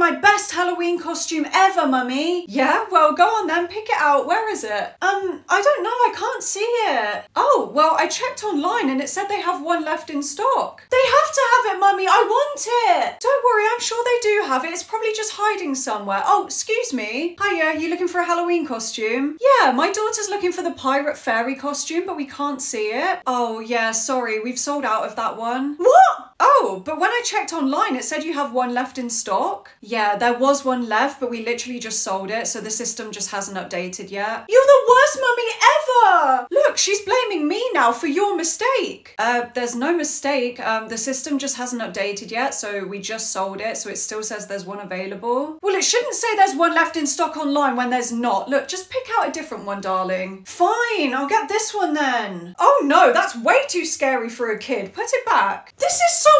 my best Halloween costume ever, mummy. Yeah, well, go on then, pick it out. Where is it? Um, I don't know, I can't see it. Oh, well, I checked online and it said they have one left in stock. They have to have it, mummy, I want it. Don't worry, I'm sure they do have it. It's probably just hiding somewhere. Oh, excuse me. Hiya, you looking for a Halloween costume? Yeah, my daughter's looking for the pirate fairy costume, but we can't see it. Oh, yeah, sorry, we've sold out of that one. What? Oh, but when I checked online, it said you have one left in stock. Yeah, there was one left, but we literally just sold it, so the system just hasn't updated yet. You're the worst mummy ever! Look, she's blaming me now for your mistake. Uh, there's no mistake. Um, the system just hasn't updated yet, so we just sold it, so it still says there's one available. Well, it shouldn't say there's one left in stock online when there's not. Look, just pick out a different one, darling. Fine, I'll get this one then. Oh no, that's way too scary for a kid. Put it back. This is so